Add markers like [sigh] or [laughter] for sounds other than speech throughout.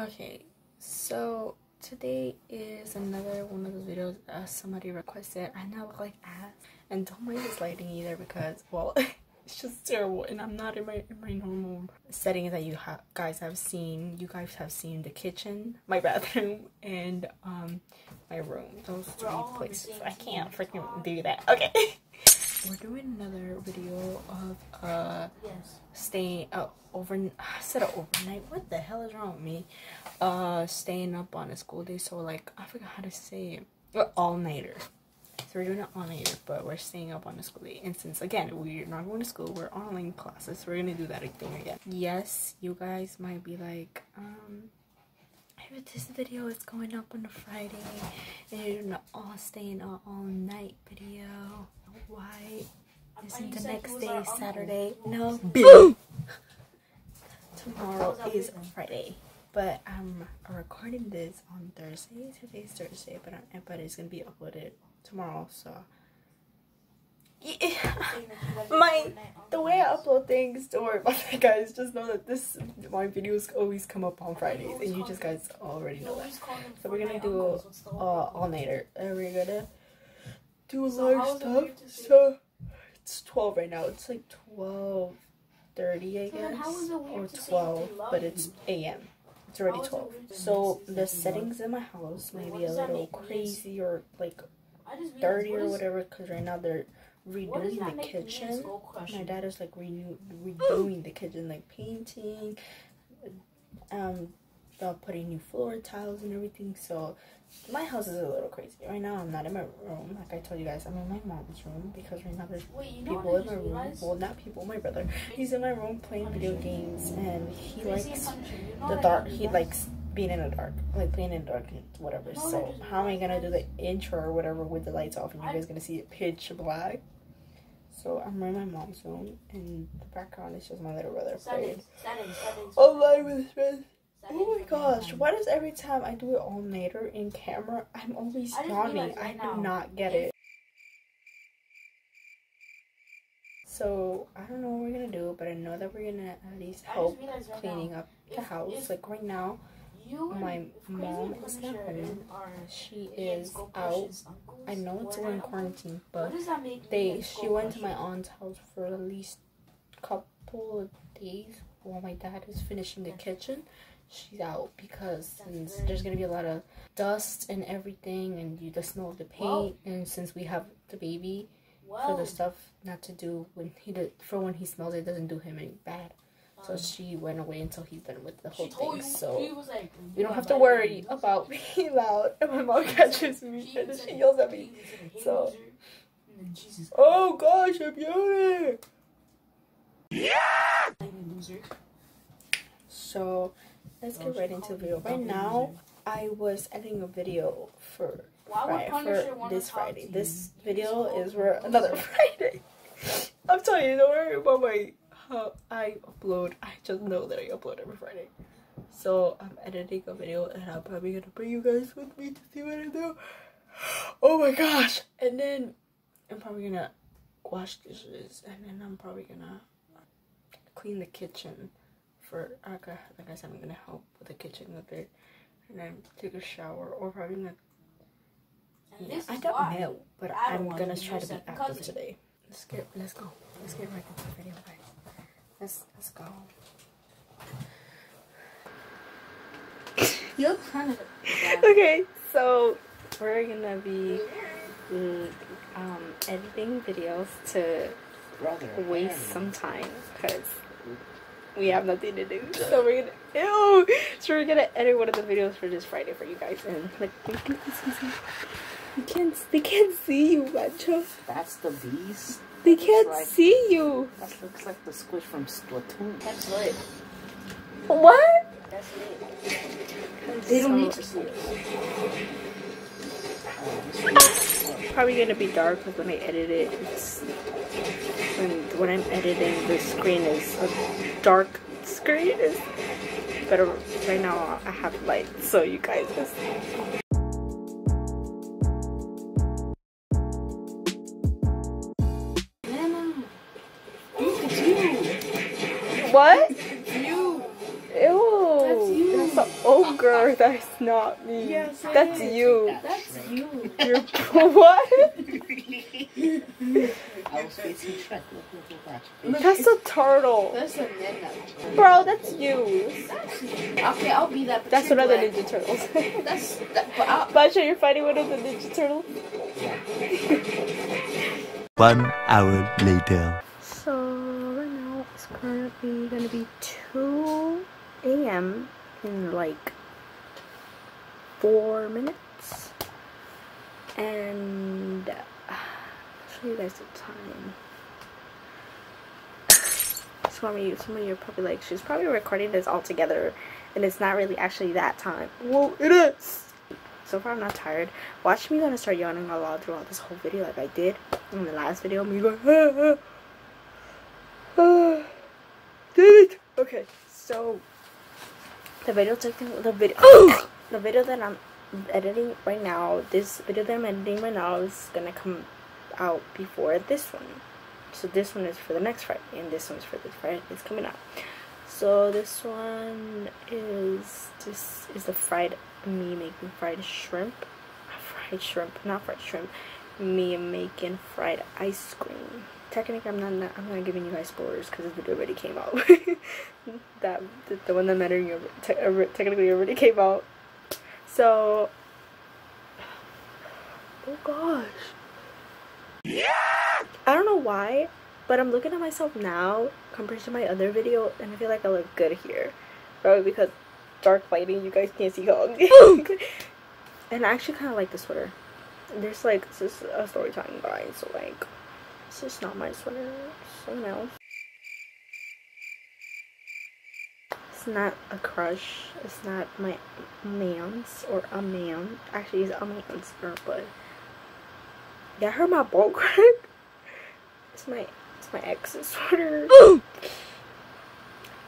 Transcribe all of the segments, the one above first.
Okay, so today is another one of those videos uh, somebody requested. I now look like ass, and don't mind this lighting either because well, [laughs] it's just terrible, and I'm not in my in my normal setting that you ha guys have seen. You guys have seen the kitchen, my [laughs] bathroom, and um my room. Those three places. I can't freaking do that. Okay. [laughs] We're doing another video of uh Yes. staying up over I said overnight. What the hell is wrong with me? Uh staying up on a school day, so like I forgot how to say it. All nighter. So we're doing it all nighter, but we're staying up on a school day. And since again we're not going to school, we're online classes, we're gonna do that thing again. Yes, you guys might be like, um but this video is going up on a Friday and you're doing an all staying up all night video. Why isn't the next day Saturday? No. [laughs] Tomorrow is Friday. But um, I'm recording this on Thursday. Today's Thursday, but I'm, but it's gonna be uploaded tomorrow. So yeah. my the way I upload things, don't worry about that, guys. Just know that this my videos always come up on Fridays, and you just guys already know that. So we're gonna do uh, all nighter. And we're gonna do a lot of stuff. So it's twelve right now. It's like twelve thirty, I guess, or twelve, but it's a.m. It's already twelve. So the settings in my house may be a little crazy or like dirty or whatever, because right now they're redoing the kitchen. My dad is like renew, redoing [gasps] the kitchen, like painting, um, putting new floor tiles and everything. So my house is a little crazy right now. I'm not in my room, like I told you guys. I'm in my mom's room because right now there's people in my room. Well, not people. My brother. He's in my room playing video games, and he likes the dark. He likes being in the dark, like playing in the dark, and whatever. So how am I gonna do the intro or whatever with the lights off, and you guys gonna see it pitch black? So I'm in my mom's room, and the background is just my little brother playing online with his friends. Oh my oh gosh, why does every time I do it all later in camera, I'm always yawning? I do not get it. So I don't know what we're gonna do, but I know that we're gonna at least help cleaning up the house. Like right now, my mom is not home. She is out. I know it's were in quarantine, but What does that make they she went to my aunt's house for at least a couple of days while my dad is finishing the kitchen. She's out because there's gonna be a lot of dust and everything and you smell of the paint and since we have the baby for the stuff not to do when he did for when he smells it doesn't do him any bad so she went away until he's done with the whole thing you, so was like, you don't have to worry about being loud and [laughs] my mom catches me and she yells at me So- loser," and then Jesus oh gosh i'm yelling Christ, loser. So let's Oh, get right into the video. Right now. I was editing a video for Friday, for this Friday. This video is for another. [laughs] Friday. I'm telling you, don't worry about my how I upload. I just know that I upload every Friday. So I'm editing a video, and I'm probably gonna bring you guys with me to see what I do. [gasps] Oh my gosh! And then I'm probably gonna wash dishes, and then I'm probably gonna clean the kitchen for uh, like I, like I said, I'm gonna help with the kitchen a bit, and then take a shower or probably gonna. Yeah, I don't know, but I I'm gonna try to be active today. Let's get let's go. Let's get right into the video, guys. Let's let's go. [laughs] You're kind of okay, so we're gonna be um, editing videos to waste some time because we have nothing to do. So we're gonna [laughs] ew. So we're gonna edit one of the videos for this Friday for you guys and like you can you can't they can't see you, Macho. That's the beast. They can't like- see you. That looks like the squish from Splatoon. That's lit. What? That's lit. They don't need to see it. Probably gonna be dark because when I edit it, it's when when I'm editing, the screen is a dark screen. Is but right now I have light, so you guys can see. What? You. Ew. That's you. That's Oh, girl, that's not me. Yes, that's is. you. That's you. You're [laughs] what? That's a turtle. That's a nigga. Bro, that's you. That's. Okay, I'll be that. but That's you're one of the. Ninja Turtles. [laughs] That's that. But I'll, [laughs] Basha, you're fighting one of the Ninja Turtles? One hour later. So, right now it's currently gonna be 2 a.m. in like 4 minutes. And uh, I'll show you guys the time. [coughs] Some of you, some of you are probably like, she's probably recording this all together, and it's not really actually that time. Well, it is. So far, I'm not tired. Watch me gonna start yawning a lot throughout this whole video, like I did in the last video. Me going, [laughs] [laughs] Okay, so the video taking the video, the video that I'm editing right now, this video that I'm editing right now is gonna come out before this one. So this one is for the next Friday, and this one's for this Friday. It's coming out. So this one is this is the fried me making fried shrimp, fried shrimp, not fried shrimp. Me making fried ice cream. Technically, I'm not. I'm not giving you guys spoilers because the video already came out. [laughs] that the, the one that I'm editing te- technically already came out. So, oh gosh. yeah. I don't know why, but I'm looking at myself now compared to my other video, and I feel like I look good here. Probably because dark lighting, you guys can't see how [laughs] and I actually kind of like the sweater. There's like this is a story time guy, so like it's just not my sweater. Someone else. It's not a crush. It's not my man's or a man. Actually, it's a man's, sweater, but I heard my bolt crack. It's my it's my ex's sweater. [gasps]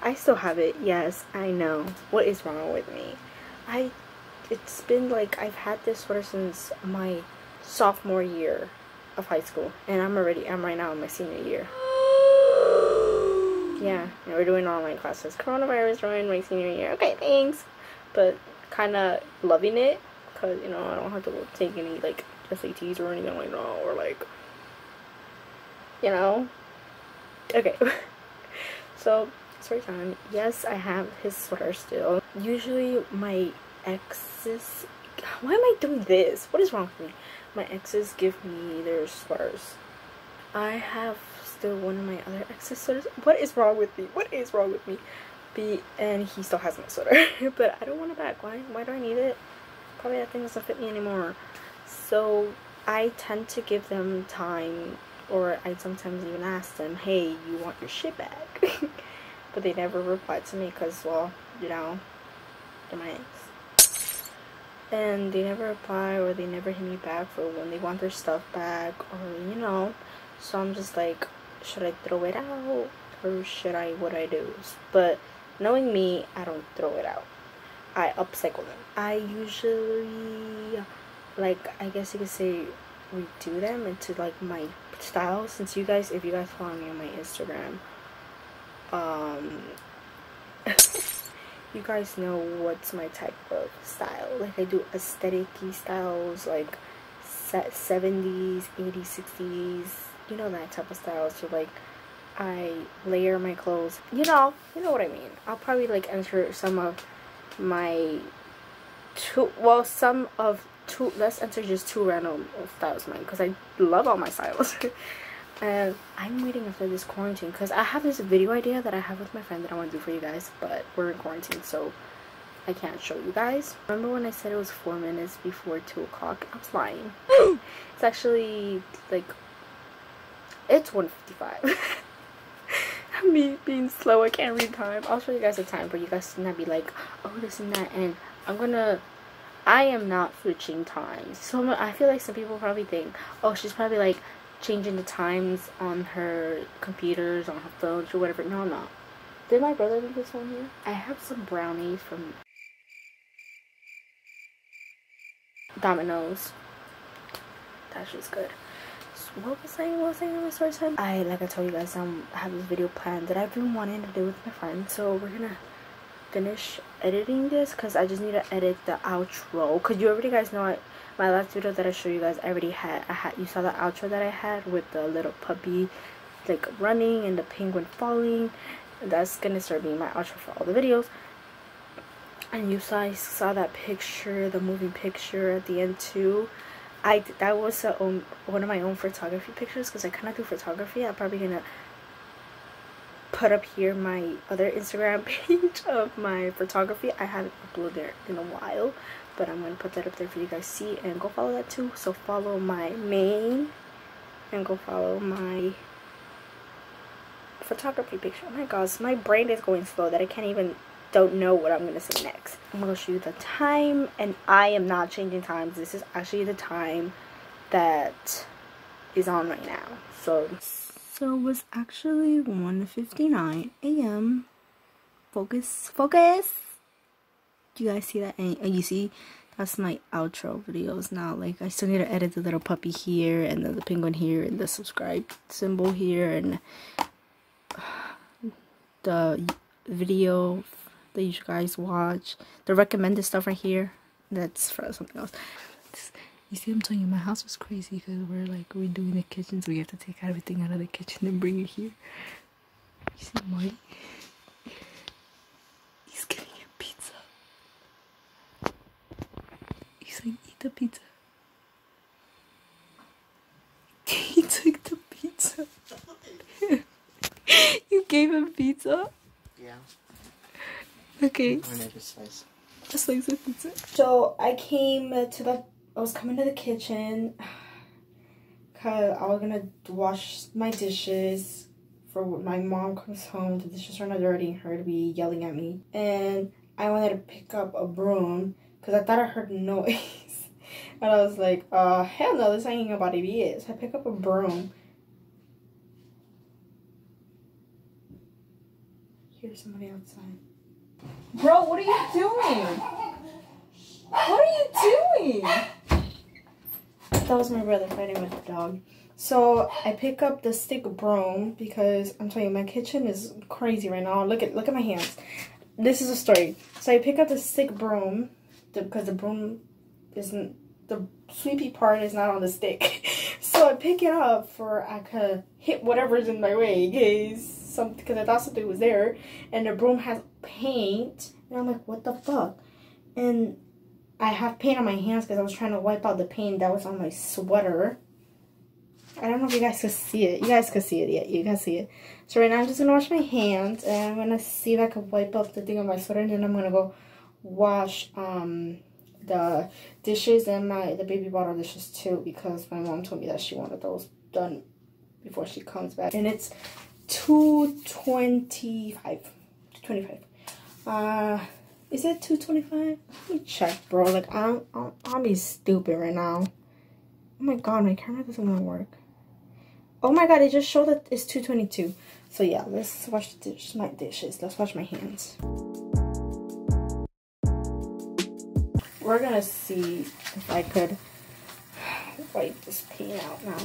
I still have it. Yes, I know. What is wrong with me? I it's been like I've had this sweater since my sophomore year of high school, and I'm already I'm right now in my senior year. Yeah, and we're doing online classes. Coronavirus ruined my senior year. Okay, thanks, but kind of loving it because you know I don't have to take any like SATs or anything like that, or like you know. Okay, [laughs] so story time. Yes, I have his sweater still. Usually my exes. Why am I doing this? What is wrong with me? My exes give me their sweaters. I have still one of my other exes sweaters. What is wrong with me? What is wrong with me? Be and he still has my sweater, [laughs] but I don't want it back. Why? Why do I need it? Probably that thing doesn't fit me anymore. So I tend to give them time, or I sometimes even ask them, "Hey, you want your shit back?" [laughs] but they never reply to me because, well, you know, they're my ex. And they never reply or they never hit me back for when they want their stuff back or, you know. So I'm just like, should I throw it out or should I, what I do? But knowing me, I don't throw it out. I upcycle them. I usually, like, I guess you could say, redo them into like my style since you guys, if you guys follow me on my Instagram, um [laughs] you guys know what's my type of style. Like i do aesthetic styles like se- 70s 80s 60s you know that type of style. So like i layer my clothes. You know you know what i mean. I'll probably like enter some of my two well some of two let's enter just two random styles mine because i love all my styles [laughs] and I'm waiting after this quarantine because I have this video idea that I have with my friend that I want to do for you guys, but we're in quarantine, so I can't show you guys. Remember when I said it was four minutes before two o'clock? I was lying. [gasps] it's actually like it's 1:55. Me [laughs] being slow, I can't read time. I'll show you guys the time, but you guys not be like, oh, this and that, and I'm gonna. I am not switching times. So I feel like some people probably think, oh, she's probably like changing the times on her computers, on her phones, or whatever. No, I'm not. Did my brother leave this one here? I have some brownies from Domino's. That's just good. What was I? What was I on my story time? I like I told you guys, um, I have this video planned that I've been wanting to do with my friend. So we're gonna finish editing this because I just need to edit the outro. Because you already guys know I, my last video that I showed you guys, I already had, I had, you saw the outro that I had with the little puppy like running and the penguin falling. That's gonna start being my outro for all the videos. And you saw, I saw that picture, the moving picture at the end too. I that was a, um, one of my own photography pictures because I kind of do photography. I'm probably gonna put up here my other Instagram [laughs] page of my photography. I haven't uploaded there in a while, but I'm gonna put that up there for you guys to see and go follow that too. So follow my main and go follow my photography picture. Oh my gosh, my brain is going slow that I can't even don't know what I'm gonna say next. I'm gonna show you the time and I am not changing times. This is actually the time that is on right now. So so it was actually 1:59 a.m. Focus, focus. You guys see that? And you see that's my outro videos now. Like I still need to edit the little puppy here and then the penguin here and the subscribe symbol here and [sighs] the video that you guys watch. The recommended stuff right here. That's for something else. You see, I'm telling you, my house was crazy because we're like redoing the kitchen, so we have to take everything out of the kitchen and bring it here. You see, Marty? He's getting a pizza. He's like, eat the pizza. [laughs] he took the pizza. [laughs] you gave him pizza? Yeah. Okay. My neighbor's slice. A slice of pizza. So I came to the. I was coming to the kitchen. [sighs] Cause I was gonna wash my dishes. For when my mom comes home, the dishes are not dirty, and her to be yelling at me. And I wanted to pick up a broom because I thought I heard noise. [laughs] and I was like, uh, hell no, this ain't about. So I pick up a broom. Here's somebody outside. Bro, what are you doing? What are you doing? That was my brother fighting with the dog. So I pick up the stick broom because I'm telling you my kitchen is crazy right now. Look at look at my hands. This is a story. So I pick up the stick broom because the broom isn't the sweepy part is not on the stick. [laughs] so I pick it up for I could hit whatever's in my way because some because I thought something was there and the broom has paint and I'm like what the fuck and I have paint on my hands because I was trying to wipe out the paint that was on my sweater. I don't know if you guys could see it. You guys could see it. Yeah, you guys see it. So right now I'm just to wash my hands. And I'm to see if I can wipe up the thing on my sweater. And then I'm to go wash um, the dishes and my the baby bottle dishes too. Because my mom told me that she wanted those done before she comes back. And it's 225 25 Uh... Is it 225? Let me check, bro. Like, I'm, I'm, I'm be stupid right now. Oh my god, my camera doesn't want to work. Oh my god, it just showed that it's 222. So yeah, let's wash the dish, my dishes. Let's wash my hands. We're gonna see if I could wipe this paint out now.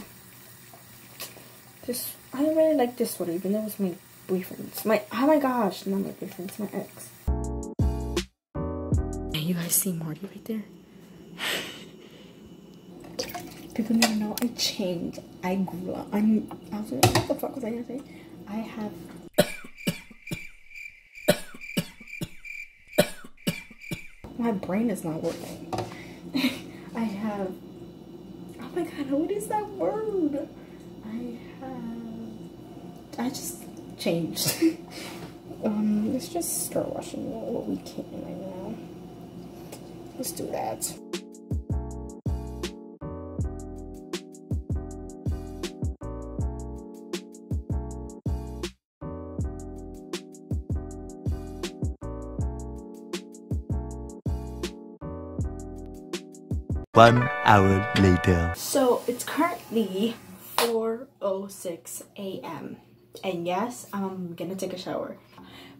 This, I really like this one, even though it's my boyfriend's. My, oh my gosh, not my boyfriend's, my ex. You guys see Marty right there? [sighs] People need to know I changed. I grew up. I'm. I was, what the fuck was I gonna say? I have. My brain is not working. [laughs] I have. Oh my god, what is that word? I have. I just changed. [laughs] um, let's just start washing what we can right now. Let's do that. One hour later. So it's currently 4.06 a.m. And yes, I'm gonna take a shower.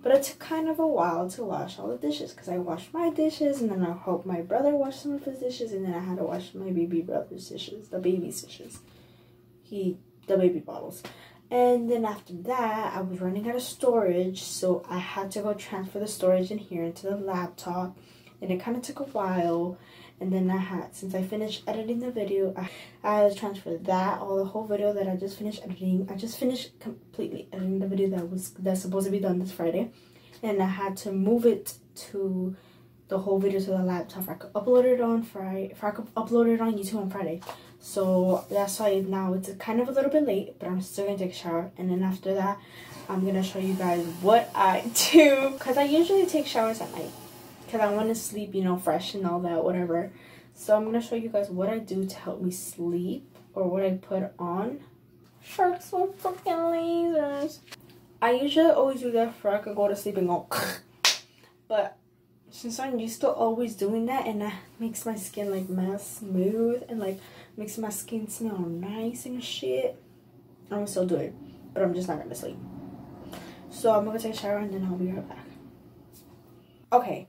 But it took kind of a while to wash all the dishes because I washed my dishes and then I hope my brother washed some of his dishes and then I had to wash my baby brother's dishes, the baby's dishes. He, the baby bottles. And then after that, I was running out of storage, so I had to go transfer the storage in here into the laptop. And it kind of took a while. And then I had, since I finished editing the video, I, I had to transfer that, all the whole video that I just finished editing. I just finished completely editing the video that was that's supposed to be done this Friday. And I had to move it to the whole video to the laptop. I could upload it on Friday. If I could upload it on YouTube on Friday. So that's why now it's kind of a little bit late, but I'm still gonna take a shower. And then after that, I'm gonna show you guys what I [laughs] do. Cause I usually take showers at night. Cause I want to sleep, you know, fresh and all that, whatever. So I'm gonna show you guys what I do to help me sleep or what I put on. Sharks with fucking lasers. I usually always do that before I could go to sleep and go. [laughs] but since I'm used to always doing that and that makes my skin like mess smooth and like makes my skin smell nice and shit, I'm gonna still do it. But I'm just not gonna sleep. So I'm gonna take a shower and then I'll be right back. Okay,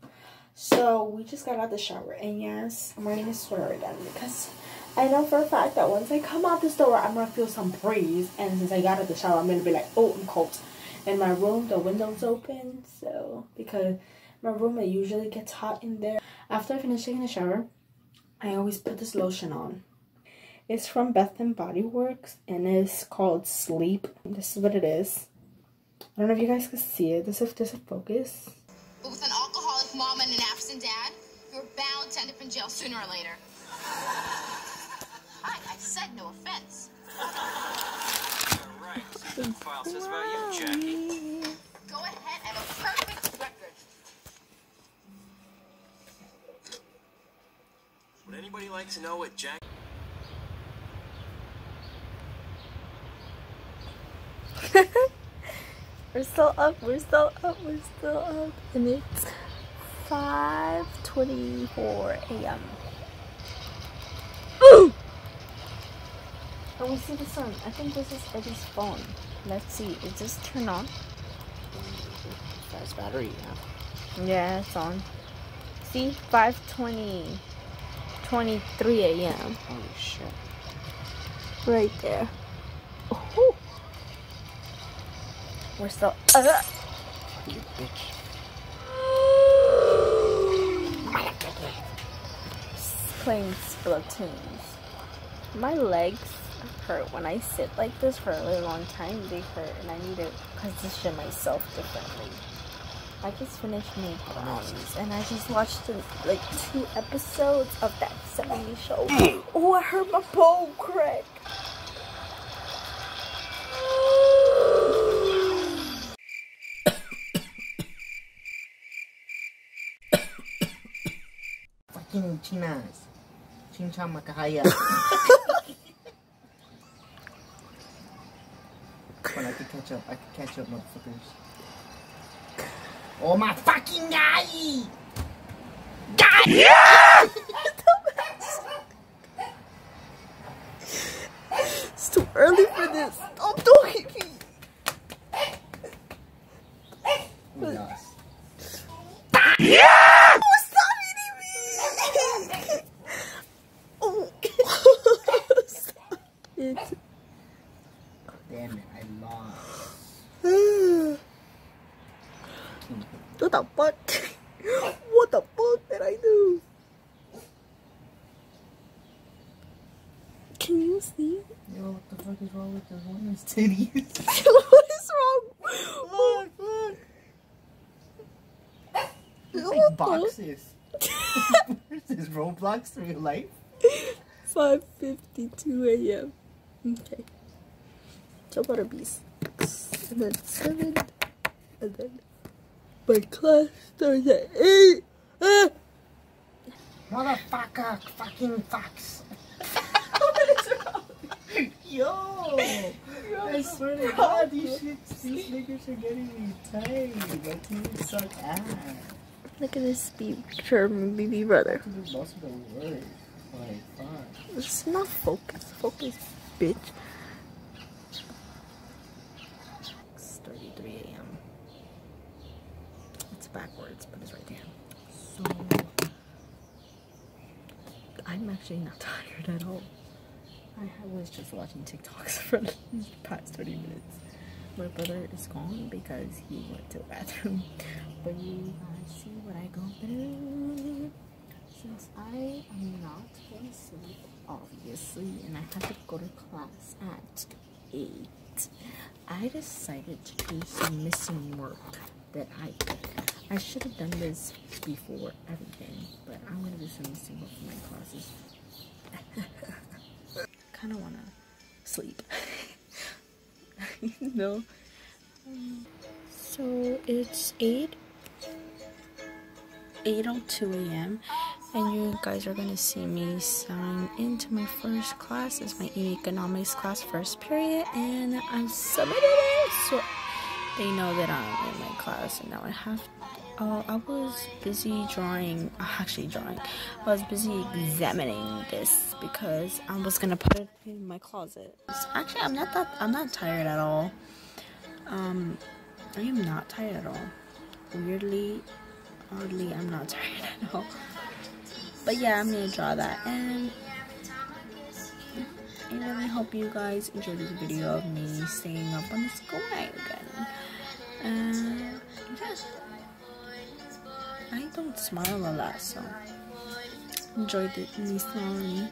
so we just got out the shower and yes, I'm wearing a sweater again because I know for a fact that once I come out the door, I'm gonna feel some breeze. And since I got out the shower, I'm gonna be like, oh, I'm cold. In my room, the window's open, so because my room it usually gets hot in there. After I finish taking a shower, I always put this lotion on. It's from Bath and Body Works and it's called Sleep. This is what it is. I don't know if you guys can see it. This is this is focus. Mom and an absent dad, you're bound to end up in jail sooner or later. Hi, I said no offense. Right. See what the file says about you, Jackie. Go ahead, I have a perfect record. Would anybody like to know what Jack? [laughs] We're still up, we're still up, we're still up. And it's 5.24 a.m. Ooh! Can we see the sun? I think this is Eddie's phone. Let's see, is this turned on? Fast battery, yeah. Yeah, it's on. See, 5.20, 23 a.m. Holy shit. Right there. Ooh. We're still up. You bitch. Playing Splatoons. My legs hurt when I sit like this for a really long time. They hurt, and I need to position myself differently. I just finished my brownies, and I just watched like two episodes of that 70s show. oh, I heard my bone crack. Fucking chinas. Chincha macahaya. But I could catch up. I could catch up, motherfuckers. Oh my fucking guy! It's too early for this. Stop talking to me. Yes. Oh, stop eating me! oh. Stop it. Damn it, I lost. What the fuck? What the fuck did I do? Can? Yo, what the fuck is wrong with this woman's titties? what is wrong? What? It's like boxes. Where's this Roblox real life? 5.52 a.m. Okay. So better be 6. And then 7. And then my class starts at 8. Ah! Motherfucker, fucking fucks. Yo! [laughs] I swear to God, these shits, these niggas are getting me tight. My suck ass. Look at this picture of my baby brother. To do most of the work. Like. It's not focus. Focus, bitch. 6.33 a.m. It's backwards, but it's right there. So, I'm actually not [laughs] tired at all. I was just watching TikToks [laughs] for the past 30 minutes. My brother is gone because he went to the bathroom. But you guys see what I go through. Since I am not going to sleep, obviously, and I have to go to class at 8, I decided to do some missing work that I did. I should have done this before everything, but I'm going to do some missing work for my classes [laughs] kind of want to sleep. you [laughs] no. So it's 8 8.02 a.m. and you guys are going to see me sign into my first class. It's my economics class first period and I'm submitted it. So they know that I'm in my class and now I have uh, I was busy drawing, [laughs] actually drawing, I was busy examining this because I was gonna put it in my closet. Actually, I'm not that, I'm not tired at all. Um, I am not tired at all. Weirdly, oddly, I'm not [laughs] tired at all. But yeah, I'm gonna draw that and I really hope you guys enjoyed this video of me staying up on the school night again. Yeah. I don't smile a lot, so enjoy the me smiling.